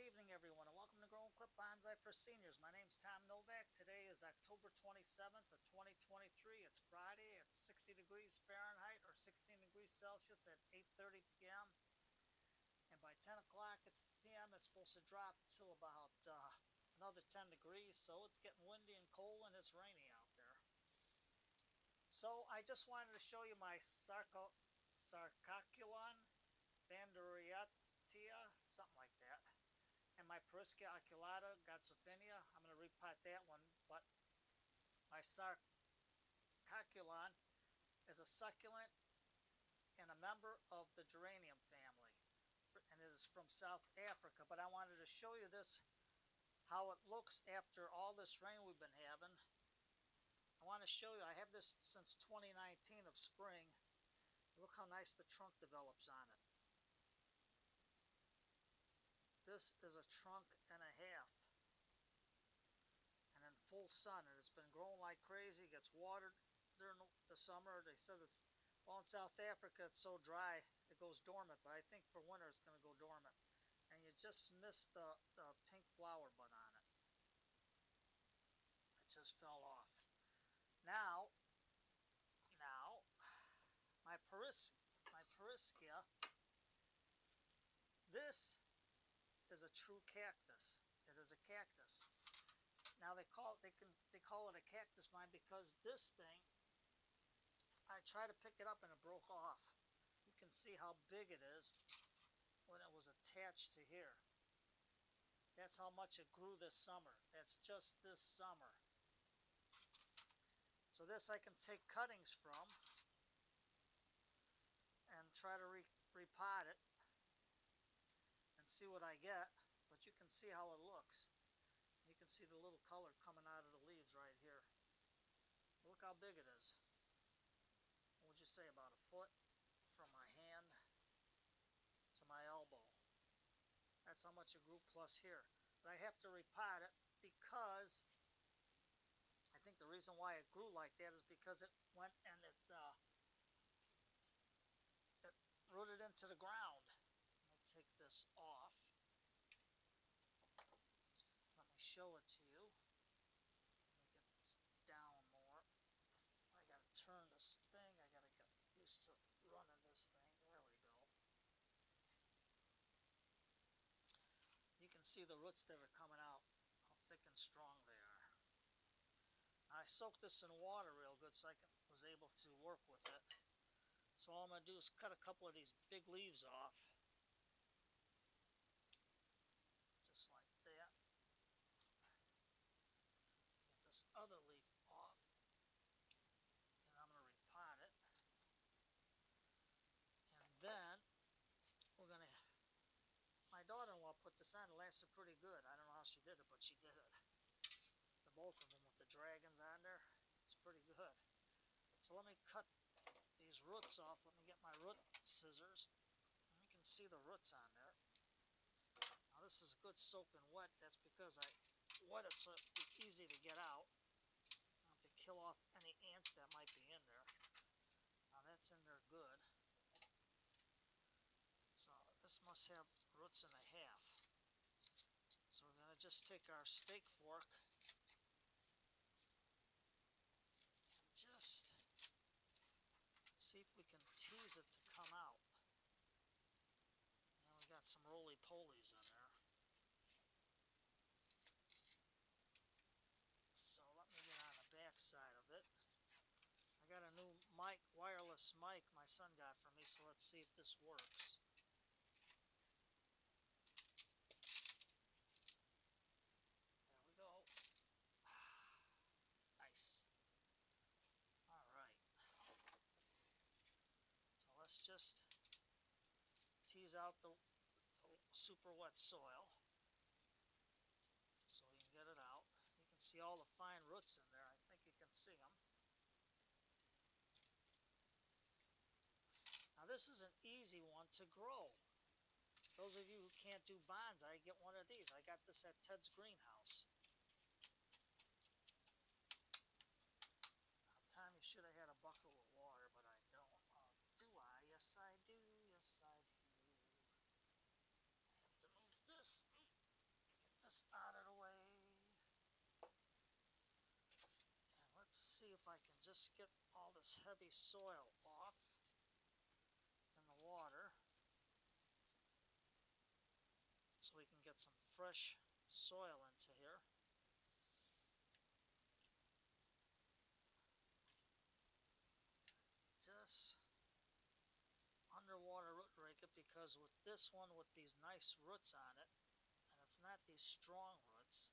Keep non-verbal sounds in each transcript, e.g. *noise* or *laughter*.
evening, everyone, and welcome to Grow and Clip Bonsai for Seniors. My name's Tom Novak. Today is October 27th of 2023. It's Friday. It's 60 degrees Fahrenheit or 16 degrees Celsius at 8.30 p.m. And by 10 o'clock p.m. it's supposed to drop till about uh, another 10 degrees. So it's getting windy and cold and it's rainy out there. So I just wanted to show you my Sarco Sarcocaulon something like my Pereskia aculeata Godseffiana, I'm going to repot that one, but my Sarcocaulon is a succulent and a member of the geranium family. And it is from South Africa, but I wanted to show you this, how it looks after all this rain we've been having. I want to show you, I have this since 2019 of spring. Look how nice the trunk develops on it. This is a trunk and a half. And in full sun, and it's been growing like crazy. It gets watered during the summer. They said it's, well in South Africa it's so dry it goes dormant, but I think for winter it's going to go dormant. And you just missed the, the pink flower bud on it. It just fell off. Now, now, my Paris, my Pereskia, this is a true cactus. It is a cactus. Now they call it, they can they call it a cactus vine because this thing, I tried to pick it up and it broke off. You can see how big it is when it was attached to here. That's how much it grew this summer. That's just this summer. So this I can take cuttings from and try to re repot it see what I get. But you can see how it looks. You can see the little color coming out of the leaves right here. Look how big it is. What would you say, about a foot from my hand to my elbow. That's how much it grew plus here. But I have to repot it because I think the reason why it grew like that is because it went and it, uh, it rooted into the ground. Let me take this off. Let me show it to you. Let me get this down more. I gotta turn this thing. I gotta get used to running this thing. There we go. You can see the roots that are coming out, how thick and strong they are. I soaked this in water real good so I was able to work with it. So all I'm going to do is cut a couple of these big leaves off. Just like that. Get this other leaf off. And I'm going to repot it. And then we're going to... My daughter-in-law put It pretty good. I don't know how she did it, but she did it the both of them with the dragons on there. It's pretty good. So let me cut these roots off. Let me get my root scissors. And you can see the roots on there. Now this is good soaking wet. That's because I wet it so it's easy to get out. to kill off any ants that might be in there. Now that's in there good. So this must have roots and a half. So we're going to just take our steak fork and just see if we can tease it to come out. And we got some roly-polies in there. So let me get on the back side of it. I got a new mic, wireless mic my son got for me, so let's see if this works. There we go. nice. Alright. So let's just tease out the, the super wet soil so you can get it out. You can see all the fine roots in there. I think you can see them. Now this is an easy one to grow. Those of you who can't do bonsai, get one of these. I got this at Ted's Greenhouse. time you should have had a bucket with water, but I don't. Uh, do I? Yes, I do. Yes, I do. I have to move this. Let's see if I can just get all this heavy soil off in the water so we can get some fresh soil into here. Just underwater root rake it because with this one with these nice roots on it, and it's not these strong roots,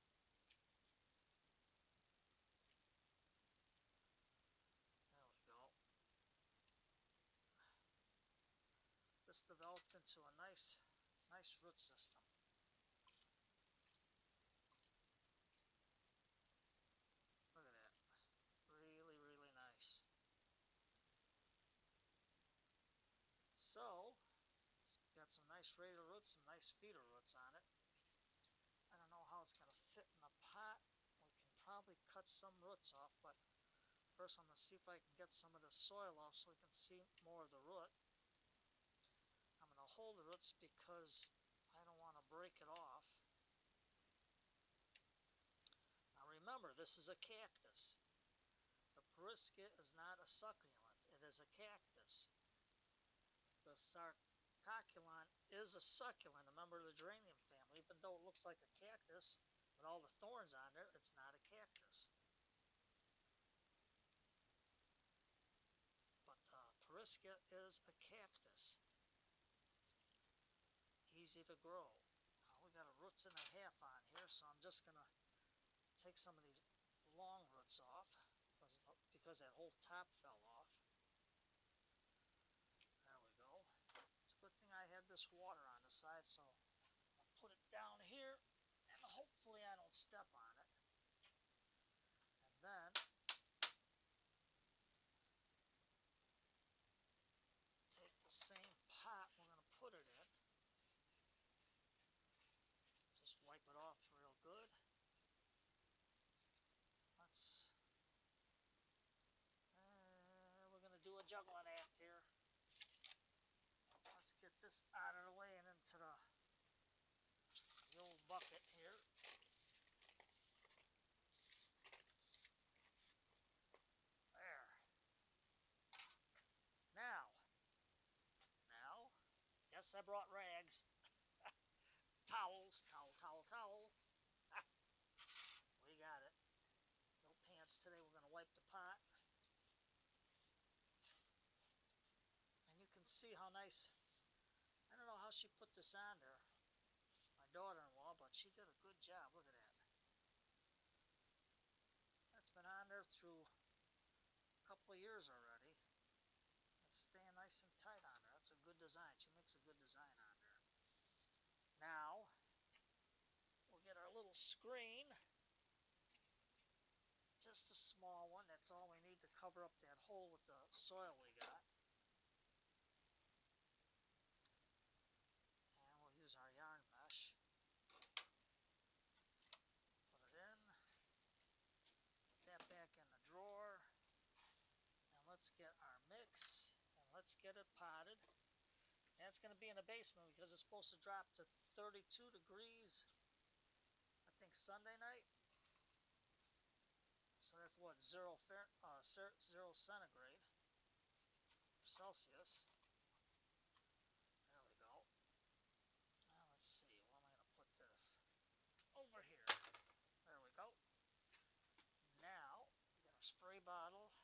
there we go. This developed into a nice, nice root system. Look at that. Really, really nice. So, it's got some nice radial roots, some nice feeder roots on it. I don't know how it's going to fit in the pot. We can probably cut some roots off, but first I'm going to see if I can get some of the soil off so we can see more of the root. Hold the roots because I don't want to break it off. Now remember, this is a cactus. The Pereskia is not a succulent. It is a cactus the sarcocaulon is a succulent, a member of the geranium family. Even though it looks like a cactus with all the thorns on there, it's not a cactus. But the Pereskia is a cactus. Easy to grow. Now we got a roots and a half on here, so I'm just to take some of these long roots off because that whole top fell off. There we go. It's a good thing I had this water on the side, so I'll put it down here, and hopefully I don't step on it. And then, take the same pot we're going to put it in. Just wipe it off real good. Let's, uh, we're going to do a juggling act here get this out of the way and into the, the old bucket here. There. Now, now, yes, I brought rags. *laughs* Towels, towel, towel, towel. *laughs* we got it. No pants today. We're going to wipe the pot. And you can see how nice how she put this on there, my daughter-in-law, but she did a good job. Look at that. That's been on there through a couple of years already. It's staying nice and tight on there. That's a good design. She makes a good design on there. Now, we'll get our little screen. Just a small one. That's all we need to cover up that hole with the soil we let's get our mix and let's get it potted. It's going to be in the basement because it's supposed to drop to 32 degrees, I think Sunday night. So that's what, zero, uh, zero centigrade, Celsius. There we go. Now let's see, where am I going to put this? Over here. There we go. Now, get our spray bottle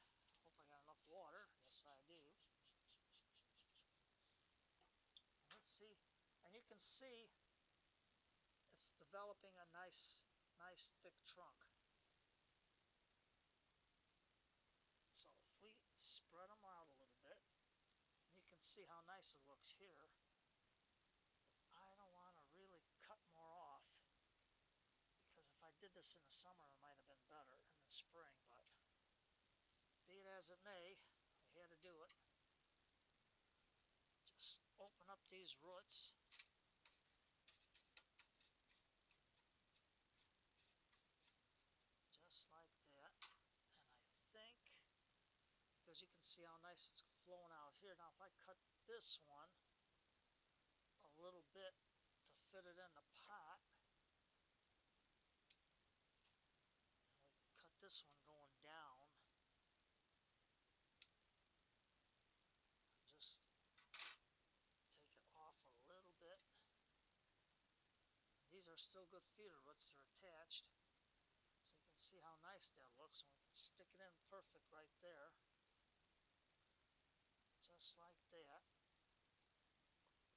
water. Yes, I do. And let's see. And you can see it's developing a nice, nice thick trunk. So if we spread them out a little bit, you can see how nice it looks here. I don't want to really cut more off because if I did this in the summer it might have been better in the spring, but be it as it may, I had to do it. Just open up these roots. Just like that. And I think, because you can see how nice it's flowing out here. Now if I cut this one a little bit to fit it in the pot, and we can cut this one going down. These are still good feeder roots. They're attached. So you can see how nice that looks. And we can stick it in perfect right there. Just like that.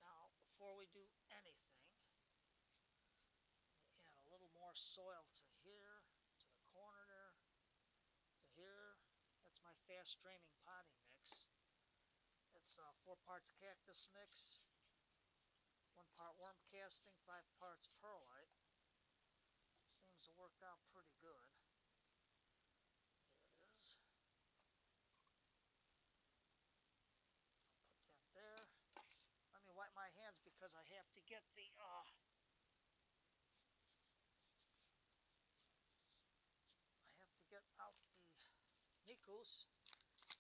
Now, before we do anything, add a little more soil to here, to the corner there, to here. That's my fast draining potting mix. It's uh, four parts cactus mix, part worm casting, five parts perlite. Seems to work out pretty good. There it is. I'll put that there. Let me wipe my hands because I have to get the uh, I have to get out the Nikos,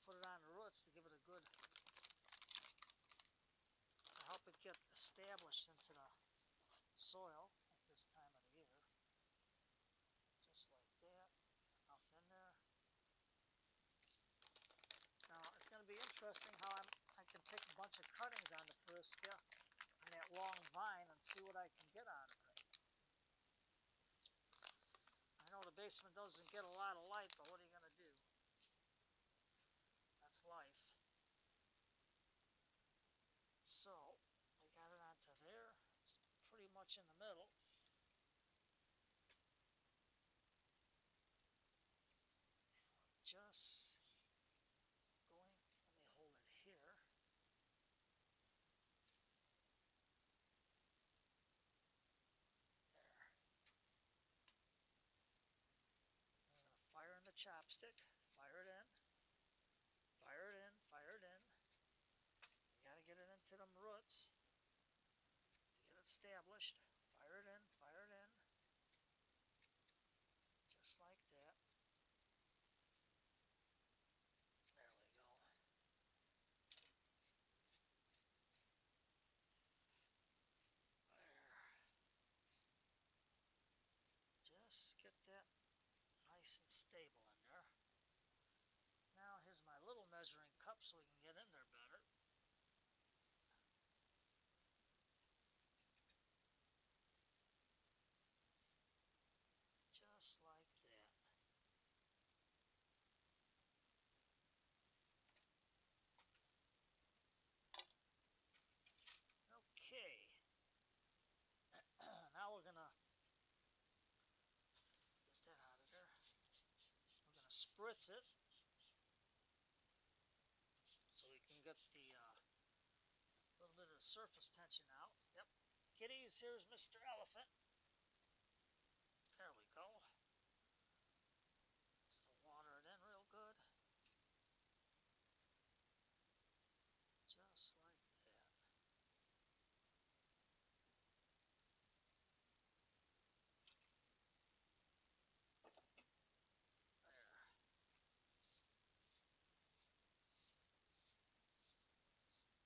put it on the roots to give it a good get established into the soil at this time of the year. Just like that. Enough in there. Now it's going to be interesting how I'm, I can take a bunch of cuttings on the Pereskia on that long vine and see what I can get out of it. I know the basement doesn't get a lot of light, but what are you going do? That's life. So, we got it onto there. It's pretty much in the middle. And we're just going, let me hold it here. There. I'm going to fire in the chopstick, fire it in, fire it in, fire it in. You got to get it into them roots to get it established. Fire it in, fire it in. Just like that. There we go. There. Just get that nice and stable in there. Now here's my little measuring cup so we can get in there better. Just like that. Okay. *clears throat* now we're gonna get that out of there. We're gonna spritz it so we can get the uh, little bit of the surface tension out. Yep. Kitties, here's Mr. Elephant. There we go. So water it in real good. Just like that. There.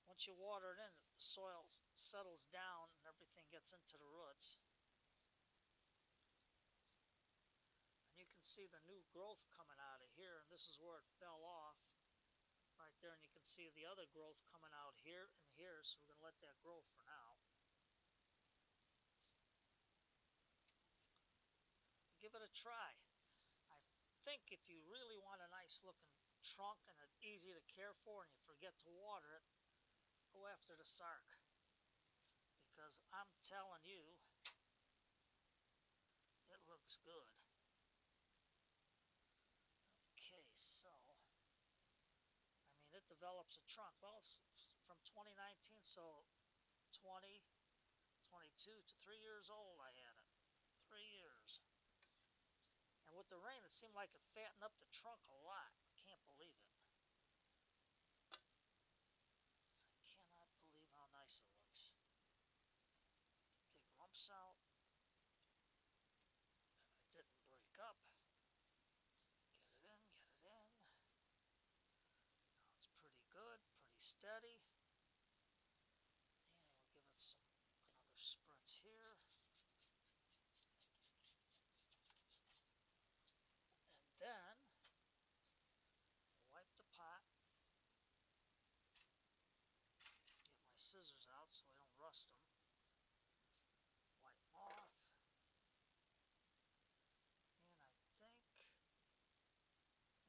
Once you water it in, soil settles down and everything gets into the roots. And you can see the new growth coming out of here, and this is where it fell off. Right there, and you can see the other growth coming out here and here, so we're going to let that grow for now. Give it a try. I think if you really want a nice looking trunk and it's easy to care for and you forget to water it, go after the Sark. Because I'm telling you, it looks good. Okay, so, I mean, it develops a trunk. Well, it's from 2019, so 20, 22 to 3 years old I had it. 3 years. And with the rain, it seemed like it fattened up the trunk a lot. so I don't rust them. White off, And I think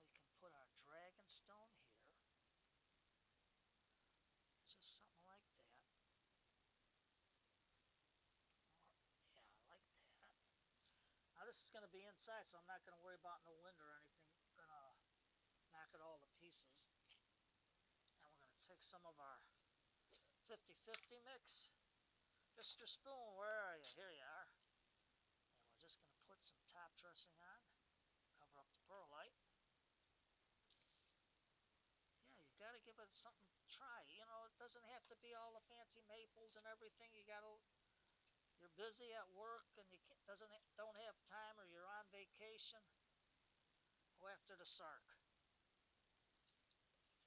we can put our dragon stone here. Just something like that. Yeah, I like that. Now this is going to be inside, so I'm not going to worry about no wind or anything. Going to knock it all to pieces. And we're going to take some of our 50-50 mix. Mr. Spoon, where are you? Here you are. And we're just going to put some top dressing on. Cover up the perlite. Yeah, you got to give it something to try. You know, it doesn't have to be all the fancy maples and everything. You got to you're busy at work and you doesn't don't have time or you're on vacation, go after the sark.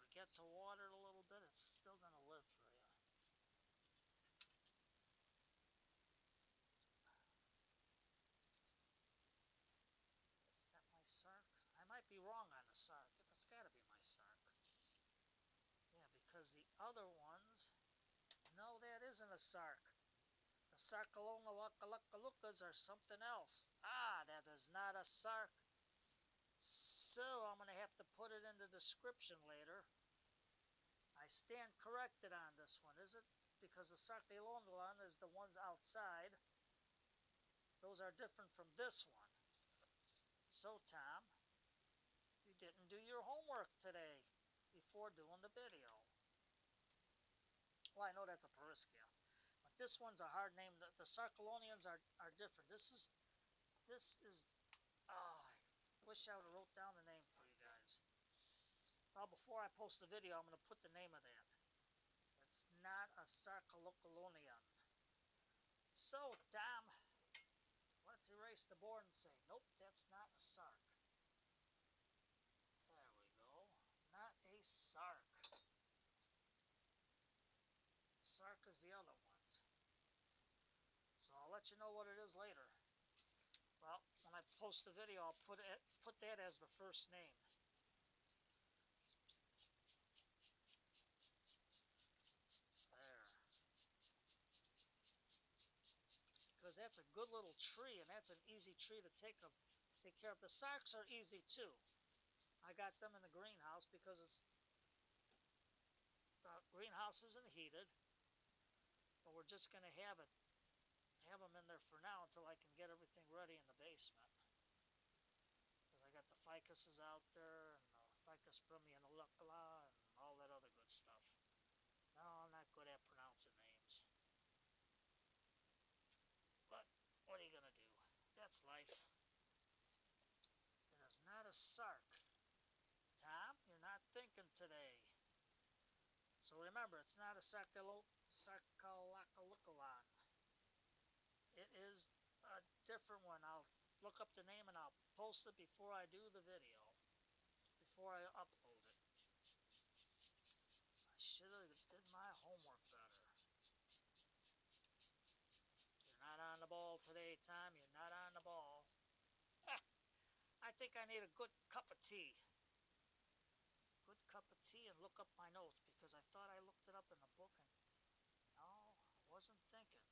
Forget to water it a little bit, it's still going to live for you. Is that my sark? I might be wrong on the sark. That's got to be my sark. Yeah, because the other ones... No, that isn't a sark. The Sarcolona Wakalukalukas are something else. Ah, that is not a sark. So I'm going to have to put it in the description later. I stand corrected on this one, is it? Because the Sarcolona is the ones outside. Those are different from this one. So, Tom, didn't do your homework today before doing the video. Well, I know that's a Pereskia. But this one's a hard name. The, the Sarcolonians are, are different. This is, this is, oh, I wish I would have wrote down the name for you guys. Well, before I post the video, I'm going to put the name of that. It's not a Sarcolocalonian. So, Tom, let's erase the board and say, nope, that's not a Sark. There we go. Sark. Sark is the other ones. So I'll let you know what it is later. Well, when I post the video, I'll put it put that as the first name. There. Because that's a good little tree, and that's an easy tree to take a, take care of. The sarks are easy too. I got them in the greenhouse because it's the greenhouse isn't heated but we're just going to have it, have them in there for now until I can get everything ready in the basement. Because I got the ficuses out there, and the ficus brumianulacula, and all that other good stuff. No, I'm not good at pronouncing names. But, what are you going to do? That's life. It is not a sark. Tom, you're not thinking today. So remember, it's not a Sarcolacolucalan. It is a different one. I'll look up the name and I'll post it before I do the video. Before I upload it. I should have did my homework better. You're not on the ball today, Tom. You're not on the ball. *laughs* I think I need a good cup of tea. Good cup of tea and look up my notes because I thought I looked it up in the book and I wasn't thinking.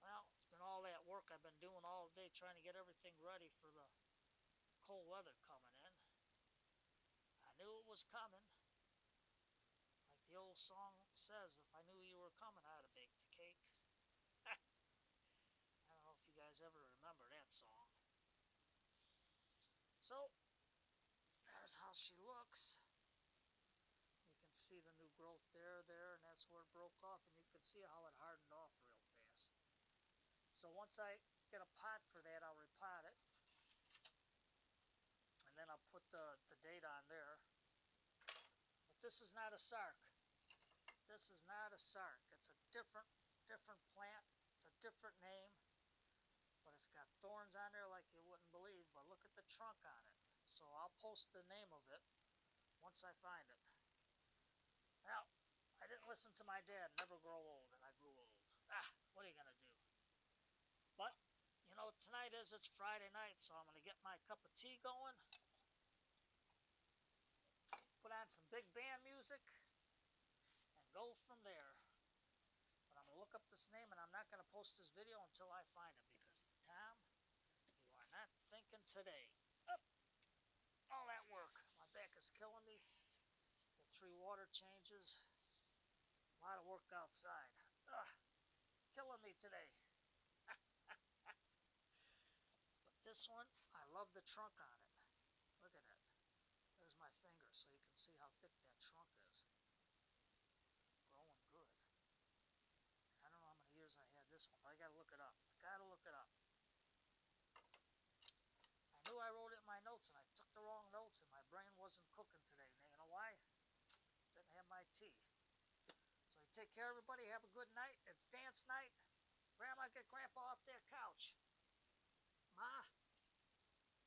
Well, it's been all that work I've been doing all day trying to get everything ready for the cold weather coming in. I knew it was coming. Like the old song says, if I knew you were coming, I'd have baked the cake. *laughs* I don't know if you guys ever remember that song. So, there's how she looks see the new growth there, there, and that's where it broke off, and you can see how it hardened off real fast. So once I get a pot for that, I'll repot it, and then I'll put the, the date on there. But this is not a sark. This is not a sark. It's a different, different plant. It's a different name, but it's got thorns on there like you wouldn't believe, but look at the trunk on it. So I'll post the name of it once I find it. Well, I didn't listen to my dad, never grow old, and I grew old. Ah, what are you going to do? But, you know, tonight is, it's Friday night, so I'm going to get my cup of tea going. Put on some big band music, and go from there. But I'm going to look up this name, and I'm not going to post this video until I find it, because, Tom, you are not thinking today. Up! All that work. My back is killing me three water changes. A lot of work outside. Ugh, killing me today. *laughs* but this one, I love the trunk on it. Look at it. There's my finger so you can see how thick that trunk is. Growing good. I don't know how many years I had this one, but I gotta look it up. I gotta look it up. I knew I wrote it in my notes and I took the wrong notes and my brain wasn't cooking today. You know why? Didn't have my tea. So you take care, everybody. Have a good night. It's dance night. Grandma, get Grandpa off that couch. Ma,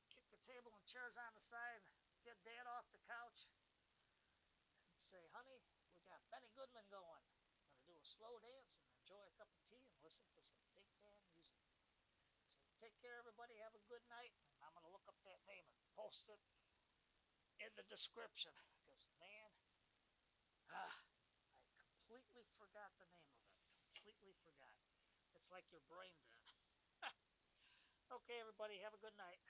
kick the table and chairs on the side. Get Dad off the couch. And say, honey, we got Benny Goodman going. Gonna do a slow dance and enjoy a cup of tea and listen to some big band music. So take care, everybody. Have a good night. And I'm gonna look up that name and post it in the description. Because man, ah, I completely forgot the name of it. Completely forgot. It's like your brain did. *laughs* okay, everybody. Have a good night.